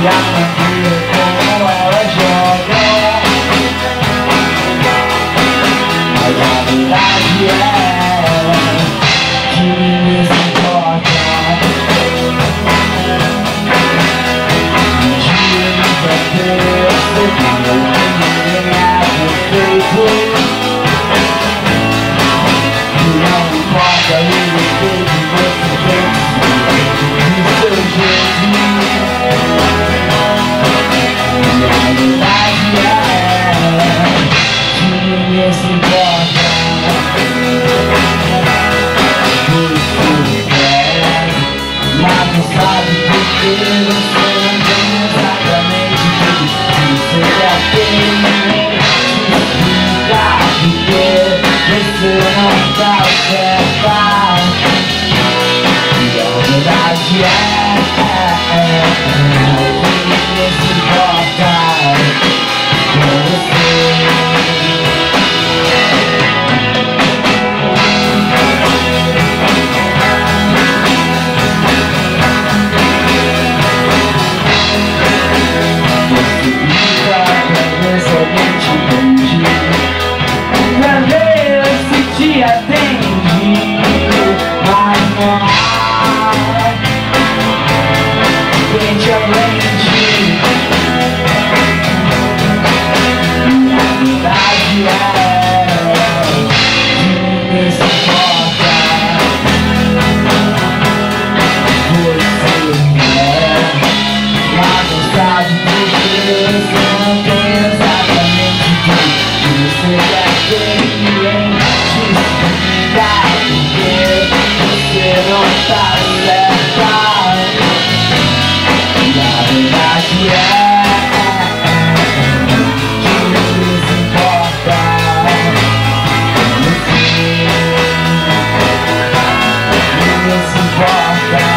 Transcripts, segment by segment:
Yeah. far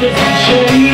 the